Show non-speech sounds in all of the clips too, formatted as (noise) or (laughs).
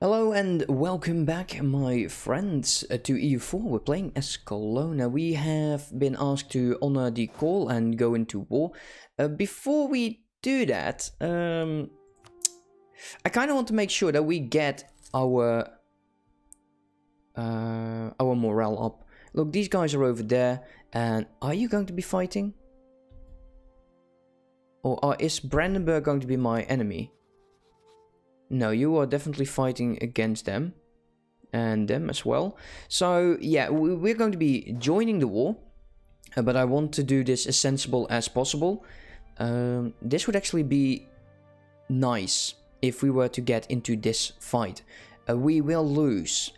Hello and welcome back, my friends, uh, to EU4. We're playing as Cologne. We have been asked to honor the call and go into war. Uh, before we do that, um, I kind of want to make sure that we get our uh, our morale up. Look, these guys are over there, and are you going to be fighting? Or are, is Brandenburg going to be my enemy? No, you are definitely fighting against them. And them as well. So, yeah, we're going to be joining the war. Uh, but I want to do this as sensible as possible. Um, this would actually be nice if we were to get into this fight. Uh, we will lose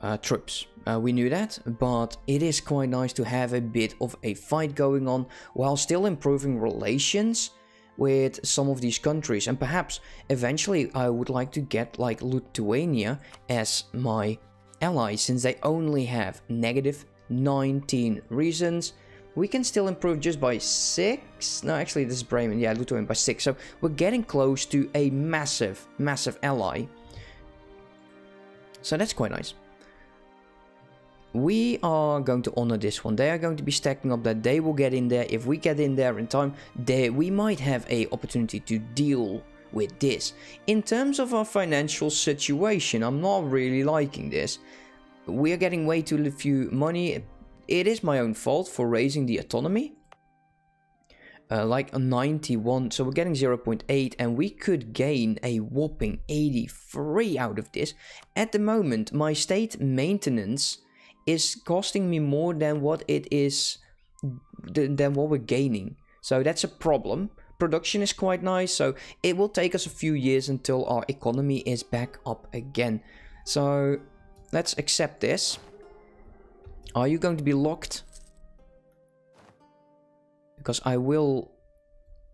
uh, troops. Uh, we knew that, but it is quite nice to have a bit of a fight going on while still improving relations with some of these countries. And perhaps eventually I would like to get like Lithuania as my ally since they only have negative 19 reasons. We can still improve just by 6 no actually this is Bremen. Yeah Lithuania by 6 so we're getting close to a massive massive ally. So that's quite nice we are going to honor this one. They are going to be stacking up that they will get in there. If we get in there in time, we might have a opportunity to deal with this. In terms of our financial situation, I'm not really liking this. We are getting way too few money. It is my own fault for raising the autonomy. Uh, like a 91, so we're getting 0.8 and we could gain a whopping 83 out of this. At the moment, my state maintenance is costing me more than what it is than what we're gaining. So that's a problem. Production is quite nice, so it will take us a few years until our economy is back up again. So let's accept this. Are you going to be locked? Because I will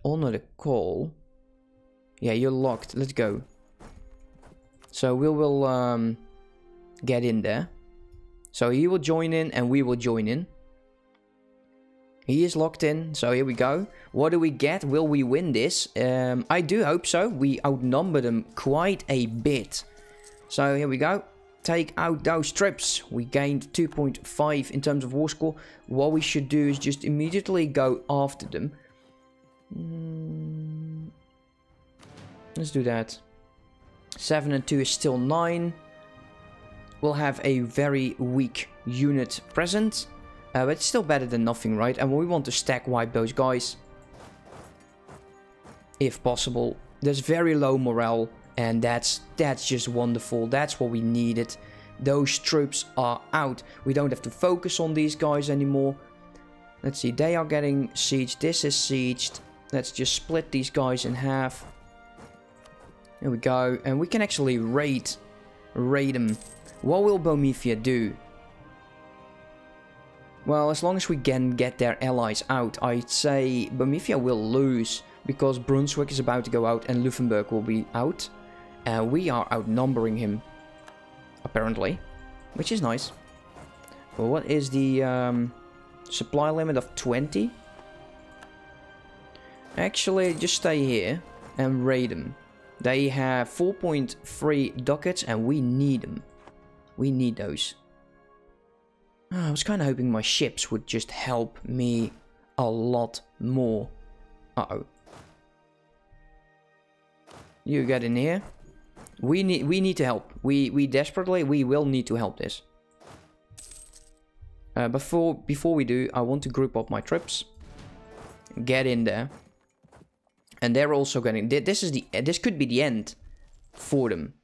honor the call. Yeah, you're locked. Let's go. So we will um, get in there. So he will join in and we will join in. He is locked in, so here we go. What do we get? Will we win this? Um, I do hope so. We outnumber them quite a bit. So here we go. Take out those trips. We gained 2.5 in terms of war score. What we should do is just immediately go after them. Mm. Let's do that. 7 and 2 is still 9 will have a very weak unit present. Uh, but it's still better than nothing, right? And we want to stack wipe those guys. If possible. There's very low morale. And that's that's just wonderful. That's what we needed. Those troops are out. We don't have to focus on these guys anymore. Let's see. They are getting sieged. This is sieged. Let's just split these guys in half. There we go. And we can actually raid, raid them what will Bohemia do? Well, as long as we can get their allies out, I'd say Bohemia will lose because Brunswick is about to go out and Luffenburg will be out. Uh, we are outnumbering him, apparently, which is nice. Well, what is the um, supply limit of 20? Actually, just stay here and raid them. They have 4.3 ducats and we need them. We need those. Oh, I was kind of hoping my ships would just help me a lot more. Uh-oh. You get in here. We need we need to help. We we desperately we will need to help this. Uh, before before we do, I want to group up my troops. Get in there. And they're also getting this is the this could be the end for them.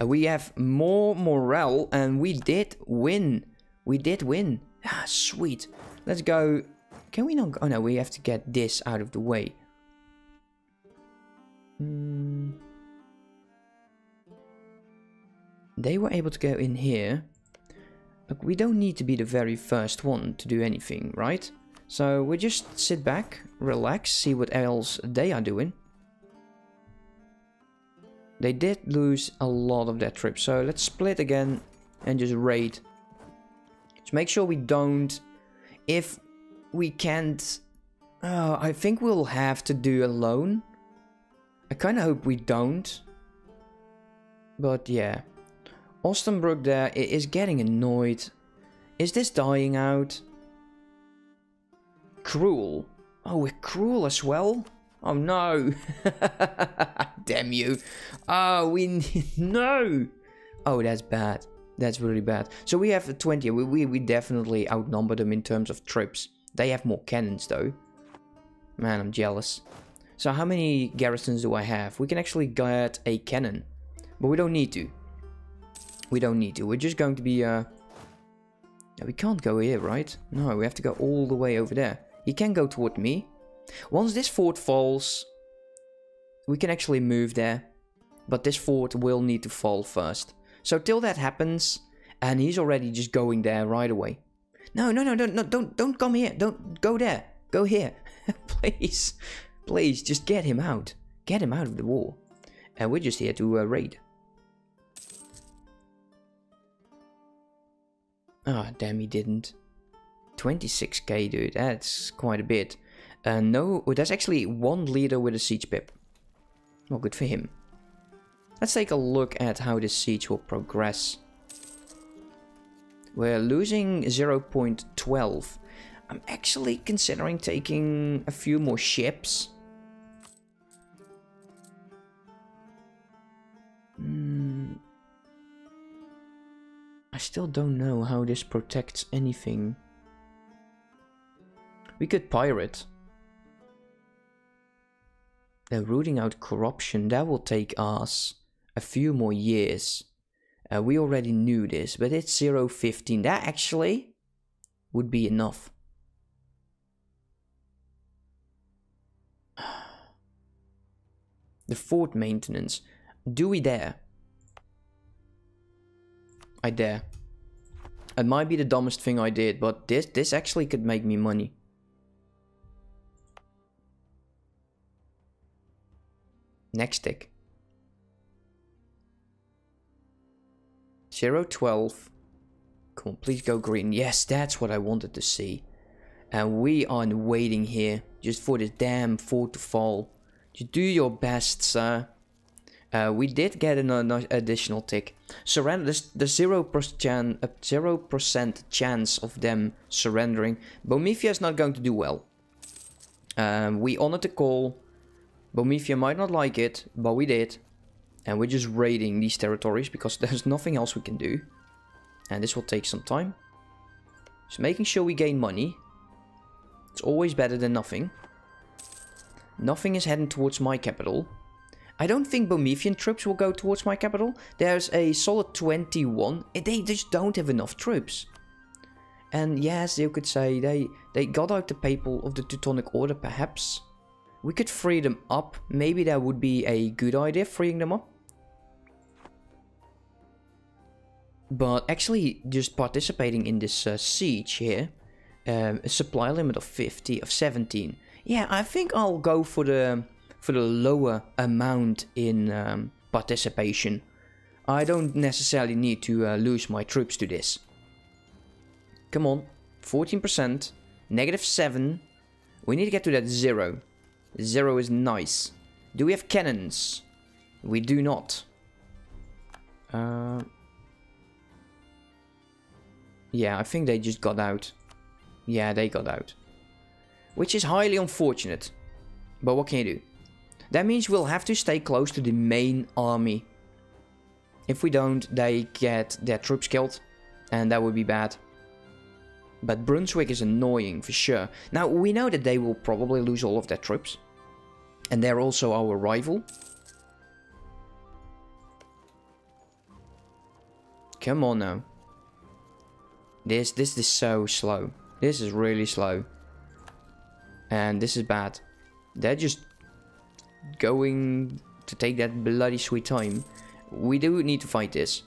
Uh, we have more morale and we did win. We did win. Ah, sweet. Let's go. Can we not go? Oh no, we have to get this out of the way. Hmm. They were able to go in here. Look, we don't need to be the very first one to do anything, right? So we just sit back, relax, see what else they are doing. They did lose a lot of their troops, so let's split again and just raid. Just make sure we don't... If we can't... Uh, I think we'll have to do alone. I kind of hope we don't. But yeah. Osnabrück there is getting annoyed. Is this dying out? Cruel. Oh, we're cruel as well? Oh no. (laughs) Damn you. Oh, we... (laughs) no. Oh, that's bad. That's really bad. So we have 20. We, we, we definitely outnumber them in terms of troops. They have more cannons though. Man, I'm jealous. So how many garrisons do I have? We can actually get a cannon. But we don't need to. We don't need to. We're just going to be... Uh... Yeah, we can't go here, right? No, we have to go all the way over there. He can go toward me. Once this fort falls, we can actually move there. But this fort will need to fall first. So till that happens, and he's already just going there right away. No, no, no, no, no, don't, don't come here. Don't go there. Go here. (laughs) Please. Please, just get him out. Get him out of the war. And we're just here to uh, raid. Ah, oh, damn, he didn't. 26k, dude. That's quite a bit. Uh, no, oh, there's actually one leader with a siege pip. Well, good for him. Let's take a look at how this siege will progress. We're losing 0.12. I'm actually considering taking a few more ships. Hmm. I still don't know how this protects anything. We could pirate. They're rooting out corruption. That will take us a few more years. Uh, we already knew this, but it's 0.15. That actually would be enough. (sighs) the fort maintenance. Do we dare? I dare. It might be the dumbest thing I did, but this this actually could make me money. Next tick. 012. Come on, please go green. Yes, that's what I wanted to see. And we aren't waiting here just for this damn fort to fall. You do your best, sir. Uh, we did get an, additional tick. Surrender. the zero percent zero percent chance of them surrendering. Bohemia is not going to do well. Um, we honored the call. Bohemia might not like it, but we did. And we're just raiding these territories because (laughs) there's nothing else we can do. And this will take some time. So making sure we gain money. It's always better than nothing. Nothing is heading towards my capital. I don't think Bohemian troops will go towards my capital. There's a solid 21. Eh, they just don't have enough troops. And yes, you could say they, they got out the people of the Teutonic Order, perhaps. We could free them up. Maybe that would be a good idea, freeing them up. But actually, just participating in this uh, siege here, um, a supply limit of 50, of 17. Yeah, I think I'll go for the for the lower amount in um, participation. I don't necessarily need to uh, lose my troops to this. Come on, 14%, negative 7. We need to get to that 0. 0 is nice. Do we have cannons? We do not. Uh, yeah, I think they just got out. Yeah, they got out. Which is highly unfortunate. But what can you do? That means we'll have to stay close to the main army. If we don't, they get their troops killed. And that would be bad. But Brunswick is annoying for sure. Now, we know that they will probably lose all of their troops. And they're also our rival. Come on now. This, this is so slow. This is really slow. And this is bad. They're just going to take that bloody sweet time. We do need to fight this.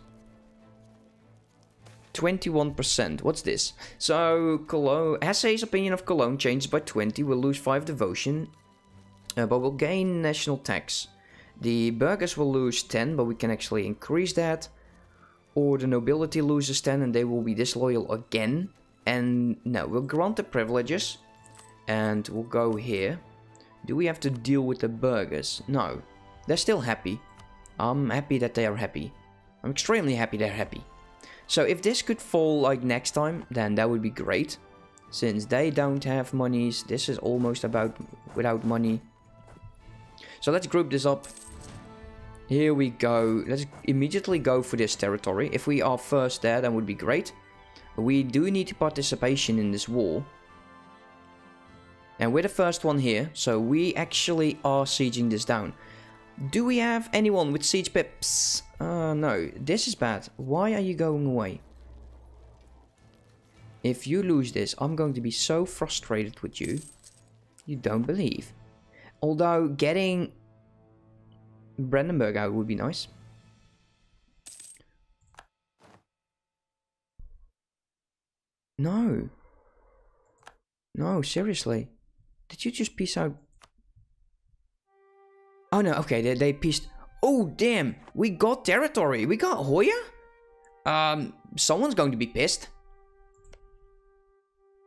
21%. What's this? So, Cologne, Hesse's opinion of Cologne changes by 20. We'll lose 5 devotion. Uh, but we'll gain national tax. The burghers will lose 10, but we can actually increase that. Or the nobility loses 10 and they will be disloyal again. And no, we'll grant the privileges. And we'll go here. Do we have to deal with the burghers? No. They're still happy. I'm happy that they are happy. I'm extremely happy they're happy. So if this could fall like next time, then that would be great. Since they don't have monies, this is almost about without money. So let's group this up. Here we go. Let's immediately go for this territory. If we are first there, that would be great. We do need participation in this war. And we're the first one here, so we actually are sieging this down. Do we have anyone with siege pips? Uh, no, this is bad. Why are you going away? If you lose this, I'm going to be so frustrated with you. You don't believe. Although getting Brandenburg out would be nice. No. No, seriously. Did you just piece out? Oh no, okay, they, they pieced... Oh, damn! We got territory! We got Hoya? Um, someone's going to be pissed.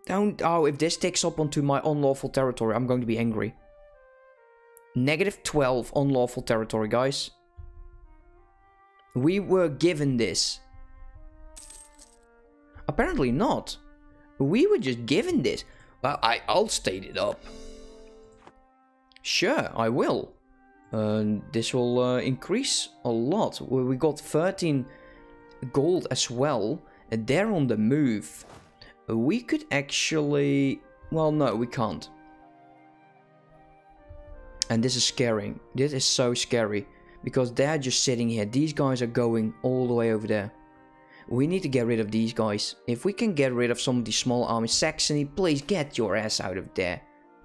Don't... Oh, if this takes up onto my unlawful territory, I'm going to be angry. Negative 12 unlawful territory, guys. We were given this. Apparently not. We were just given this. Well, I, I'll state it up. Sure, I will. Uh, this will uh, increase a lot. We got 13 gold as well. They're on the move. We could actually... Well, no, we can't. And this is scary. This is so scary. Because they're just sitting here. These guys are going all the way over there. We need to get rid of these guys. If we can get rid of some of these small armies, Saxony, please get your ass out of there.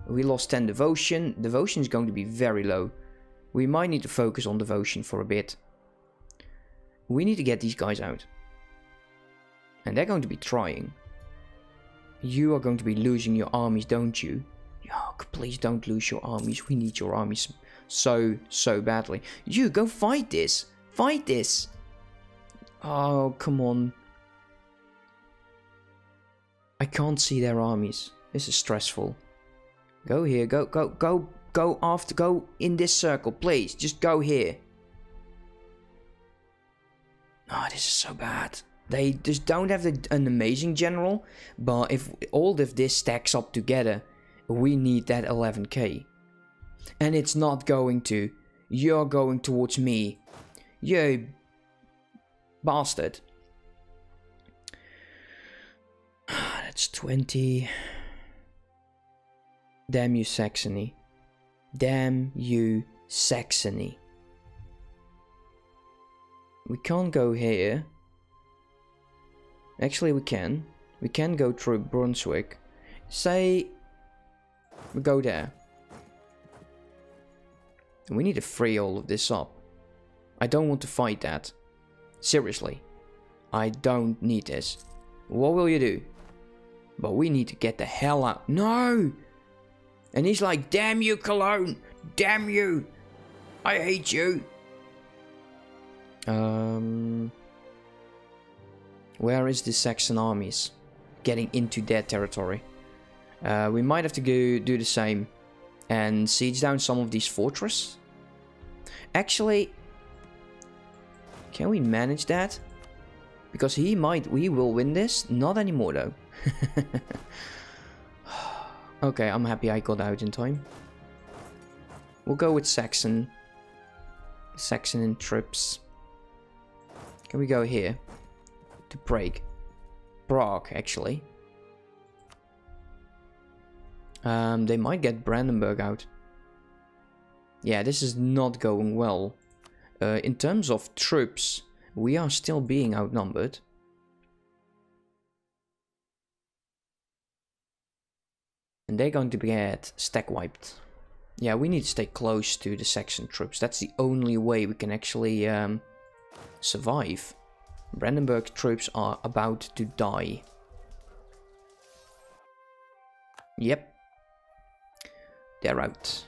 We lost 10 devotion. Devotion is going to be very low. We might need to focus on devotion for a bit. We need to get these guys out. And they're going to be trying. You are going to be losing your armies, don't you? Please don't lose your armies. We need your armies so, so badly. You, go fight this. Fight this. Oh, come on. I can't see their armies. This is stressful. Go here, go, go, go, go after, go in this circle, please. Just go here. Oh, this is so bad. They just don't have the, an amazing general, but if all of this stacks up together, we need that 11k. And it's not going to. You're going towards me. You bastard. (sighs) That's 20. Damn you, Saxony. Damn you, Saxony. We can't go here. Actually, we can. We can go through Brunswick. Say we go there. We need to free all of this up. I don't want to fight that. Seriously. I don't need this. What will you do? But we need to get the hell out. No! And he's like, damn you, Cologne! Damn you! I hate you! Um... Where is the Saxon armies? Getting into their territory. Uh, we might have to go do the same. And siege down some of these fortresses. Actually, can we manage that? Because he might, we will win this. Not anymore though. (laughs) okay, I'm happy I got out in time. We'll go with Saxon. Saxon and trips. Can we go here? To Prague. Prague, actually. Um, they might get Brandenburg out. Yeah, this is not going well. Uh, in terms of troops, we are still being outnumbered. And they're going to get stack wiped. Yeah, we need to stay close to the Saxon troops. That's the only way we can actually um, survive. Brandenburg troops are about to die. Yep. They're out.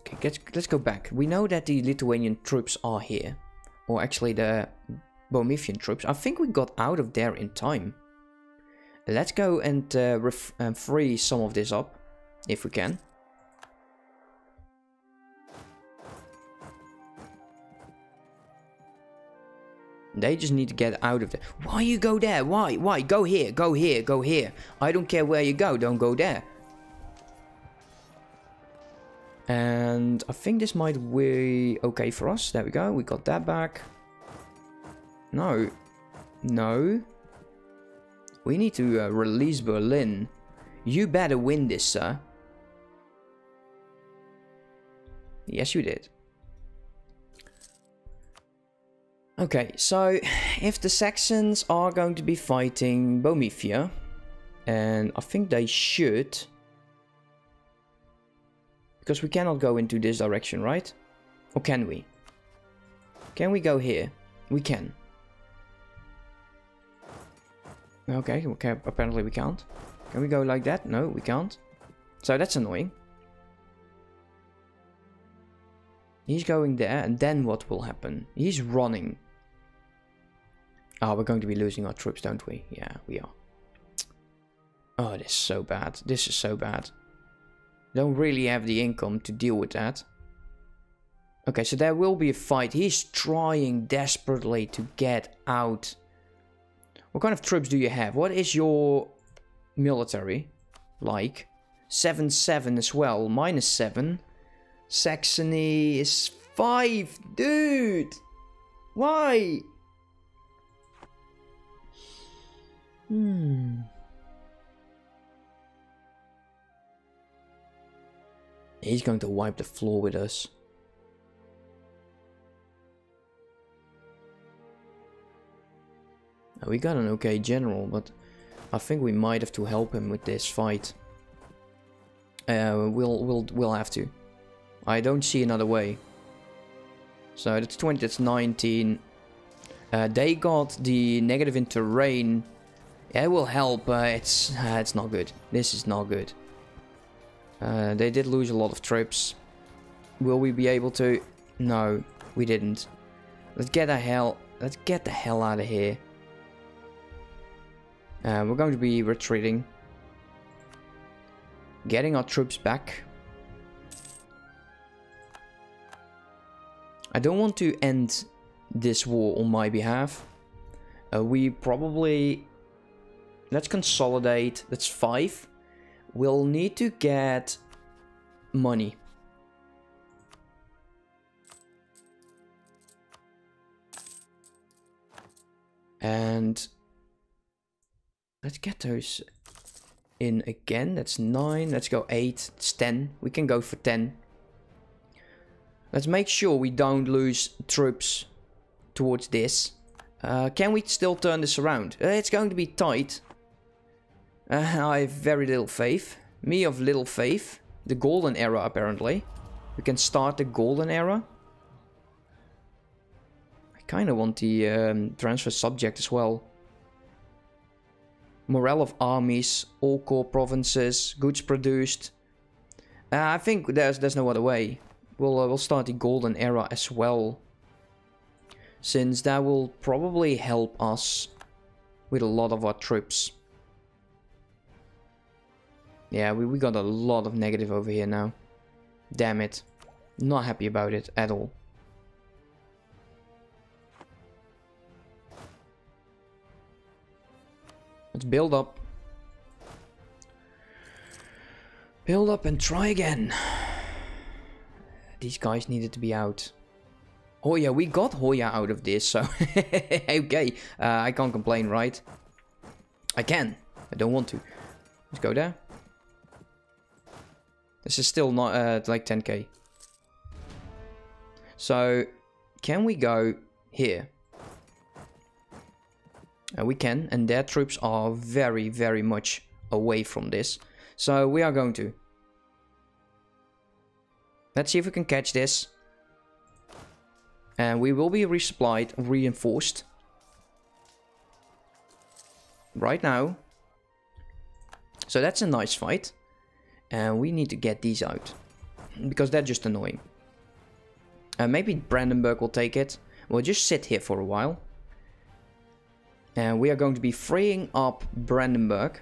Okay, let's, let's go back. We know that the Lithuanian troops are here. Or actually the Bohemian troops. I think we got out of there in time. Let's go and uh, uh, free some of this up. If we can. They just need to get out of there. Why you go there? Why? Why? Go here. Go here. Go here. I don't care where you go. Don't go there. And I think this might be okay for us. There we go. We got that back. No. No. We need to uh, release Berlin. You better win this, sir. Yes, you did. Okay, so if the Saxons are going to be fighting Bohemia, and I think they should, because we cannot go into this direction, right? Or can we? Can we go here? We can. Okay, okay, apparently we can't. Can we go like that? No, we can't. So that's annoying. He's going there, and then what will happen? He's running. Oh, we're going to be losing our troops, don't we? Yeah, we are. Oh, this is so bad. This is so bad. Don't really have the income to deal with that. Okay, so there will be a fight. He's trying desperately to get out. What kind of troops do you have? What is your military like? 7-7 as well. Minus 7. Saxony is 5. Dude! Why? Hmm. He's going to wipe the floor with us. We got an okay general, but I think we might have to help him with this fight. Uh, we'll we'll we'll have to. I don't see another way. So that's 20, that's 19. Uh, they got the negative in terrain. It will help, but it's uh, it's not good. This is not good. Uh, they did lose a lot of troops. Will we be able to? No, we didn't. Let's get the hell. Let's get the hell out of here. Uh, we're going to be retreating. Getting our troops back. I don't want to end this war on my behalf. Uh, we probably... Let's consolidate. That's five. We'll need to get money. And let's get those in again. That's 9. Let's go 8. It's 10. We can go for 10. Let's make sure we don't lose troops towards this. Uh, can we still turn this around? Uh, it's going to be tight. Uh, I have very little faith. Me of little faith. The golden era, apparently. We can start the golden era. I kind of want the um, transfer subject as well. Morale of armies, all core provinces, goods produced. Uh, I think there's there's no other way. We'll uh, we'll start the golden era as well, since that will probably help us with a lot of our troops. Yeah, we, we got a lot of negative over here now. Damn it. Not happy about it at all. Let's build up. Build up and try again. These guys needed to be out. Hoya, we got Hoya out of this, so... (laughs) okay, uh, I can't complain, right? I can. I don't want to. Let's go there. This is still not uh, like 10k. So, can we go here? Uh, we can, and their troops are very, very much away from this. So we are going to. Let's see if we can catch this. And we will be resupplied, reinforced. Right now. So that's a nice fight. And we need to get these out. Because they're just annoying. Uh, maybe Brandenburg will take it. We'll just sit here for a while. And we are going to be freeing up Brandenburg.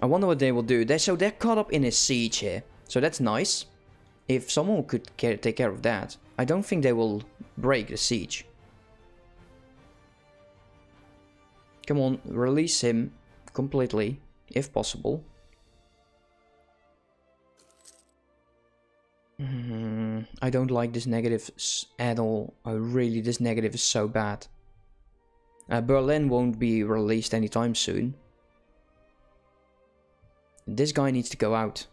I wonder what they will do. They, so they're caught up in a siege here. So that's nice. If someone could care, take care of that. I don't think they will break the siege. Come on, release him completely, if possible. Mm, I don't like this negative at all. I really, this negative is so bad. Uh, Berlin won't be released anytime soon. This guy needs to go out.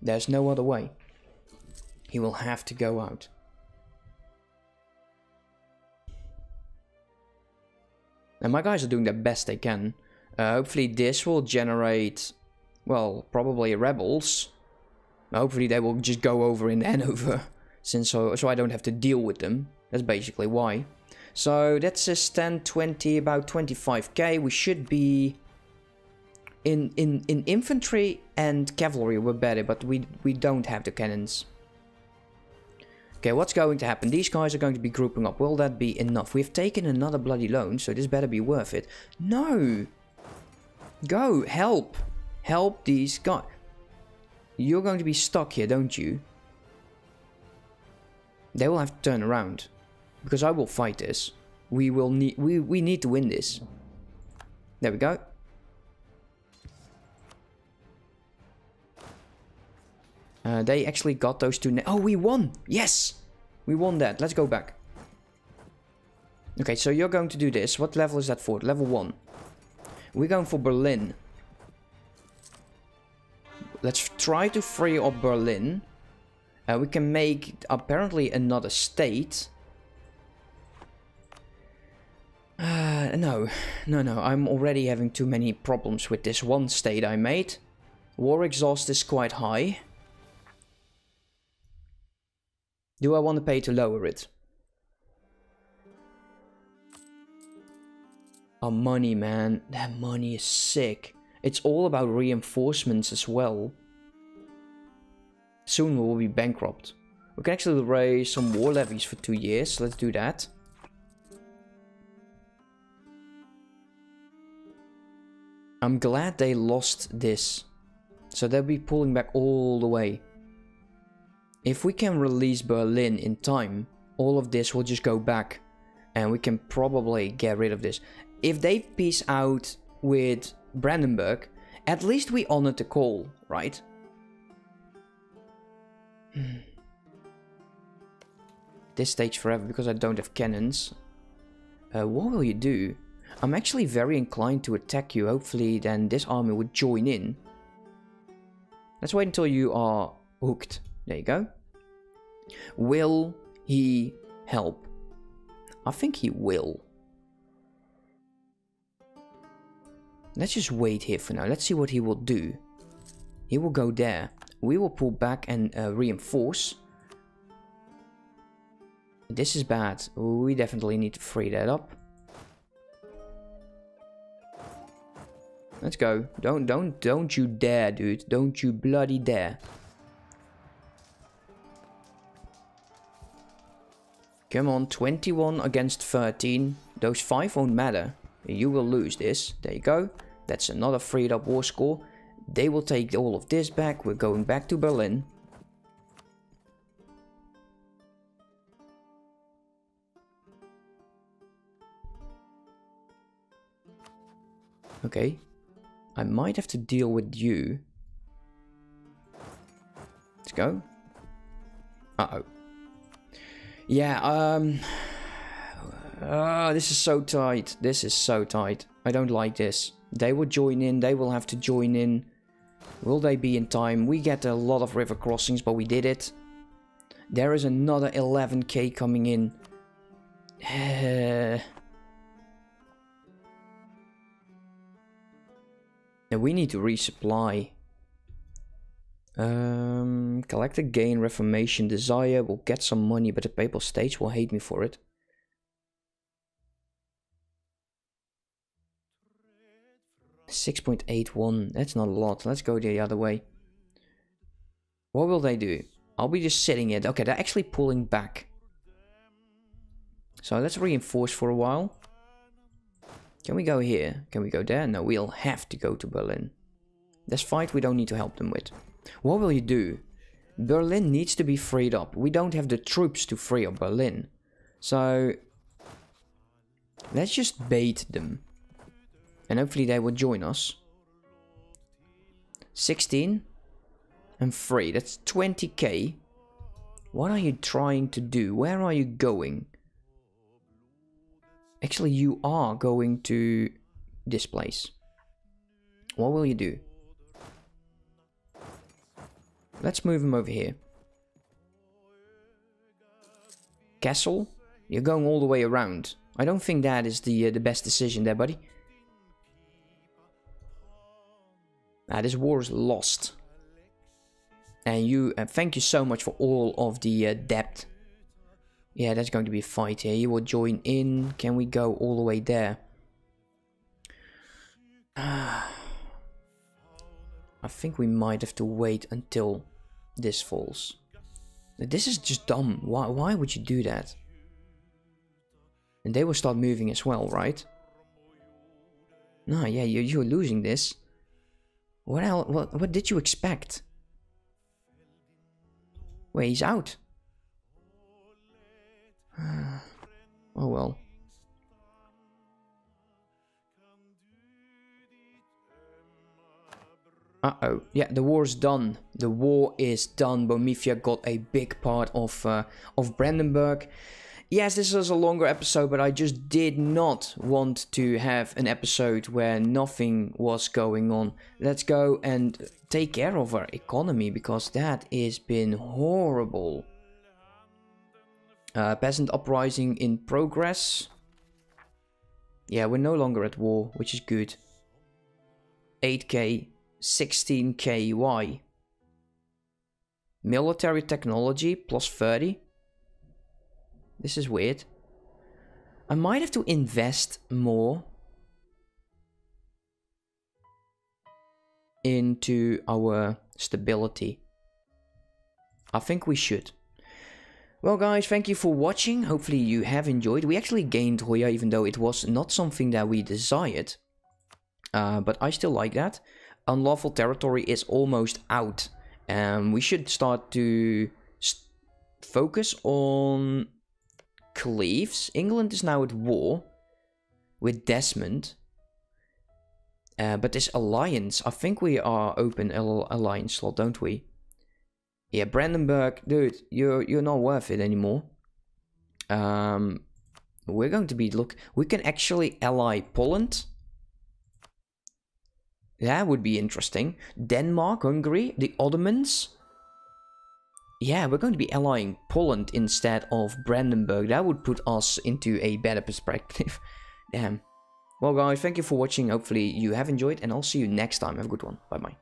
There's no other way. He will have to go out. And my guys are doing the best they can. Uh, hopefully this will generate, well, probably rebels. Hopefully they will just go over in (laughs) Hanover, since so, so I don't have to deal with them. That's basically why. So that's a stand 20, about 25k. We should be in in in infantry and cavalry we're better, but we we don't have the cannons. Okay, what's going to happen? These guys are going to be grouping up. Will that be enough? We've taken another bloody loan, so this better be worth it. No! Go! Help! Help these guys. You're going to be stuck here, don't you? They will have to turn around. Because I will fight this. We will need we, we need to win this. There we go. Uh, they actually got those two. Oh, we won! Yes! We won that. Let's go back. Okay, so you're going to do this. What level is that for? Level 1. We're going for Berlin. Let's try to free up Berlin. Uh, we can make apparently another state. Uh, no, no, no. I'm already having too many problems with this one state I made. War exhaust is quite high. Do I want to pay to lower it? Oh, money, man. That money is sick. It's all about reinforcements as well. Soon we will be bankrupt. We can actually raise some war levies for two years. Let's do that. I'm glad they lost this. So they'll be pulling back all the way. If we can release Berlin in time, all of this will just go back and we can probably get rid of this. If they peace out with Brandenburg, at least we honored the call, right? this stage forever because I don't have cannons. Uh, what will you do? I'm actually very inclined to attack you. Hopefully then this army would join in. Let's wait until you are hooked. There you go. Will he help? I think he will. Let's just wait here for now. Let's see what he will do. He will go there. We will pull back and uh, reinforce. This is bad. We definitely need to free that up. Let's go. Don't, don't, don't you dare, dude. Don't you bloody dare. Come on, 21 against 13. Those 5 won't matter. You will lose this. There you go. That's another freed up war score. They will take all of this back. We're going back to Berlin. Okay. I might have to deal with you. Let's go. Uh-oh. Yeah, um... Uh, this is so tight. This is so tight. I don't like this. They will join in. They will have to join in. Will they be in time? We get a lot of river crossings, but we did it. There is another 11k coming in. (sighs) now we need to resupply. Um, a gain, reformation, desire. We'll get some money, but the papal states will hate me for it. Six point eight one. That's not a lot. Let's go the other way. What will they do? I'll be just sitting it. Okay, they're actually pulling back. So let's reinforce for a while. Can we go here? Can we go there? No, we'll have to go to Berlin. This fight we don't need to help them with. What will you do? Berlin needs to be freed up. We don't have the troops to free up Berlin. So let's just bait them. And hopefully they will join us. 16 and 3. That's 20k. What are you trying to do? Where are you going? Actually, you are going to this place. What will you do? Let's move him over here. Castle? You're going all the way around. I don't think that is the uh, the best decision there, buddy. Ah, this war is lost. And you, uh, thank you so much for all of the uh, debt. Yeah, that's going to be a fight here. You will join in. Can we go all the way there? (sighs) I think we might have to wait until this falls. This is just dumb. Why, why would you do that? And they will start moving as well, right? No, yeah, you're, you're losing this. What, else, what, what did you expect? Wait, he's out. (sighs) oh well. Uh-oh. Yeah, the war's done. The war is done. Bohemia got a big part of, uh, of Brandenburg. Yes, this was a longer episode, but I just did not want to have an episode where nothing was going on. Let's go and take care of our economy, because that has been horrible. Uh, peasant uprising in progress. Yeah, we're no longer at war, which is good. 8k, 16k, why? Military technology, plus 30. This is weird. I might have to invest more into our stability. I think we should. Well guys, thank you for watching. Hopefully you have enjoyed. We actually gained Hoya even though it was not something that we desired. Uh, but I still like that. Unlawful territory is almost out. Um, we should start to st focus on Cleves. England is now at war with Desmond. Uh, but this alliance, I think we are open alliance slot, don't we? Yeah, Brandenburg, dude, you're you're not worth it anymore. Um, we're going to be look. We can actually ally Poland. That would be interesting. Denmark, Hungary, the Ottomans. Yeah, we're going to be allying Poland instead of Brandenburg. That would put us into a better perspective. (laughs) Damn. Well, guys, thank you for watching. Hopefully you have enjoyed, and I'll see you next time. Have a good one. Bye-bye.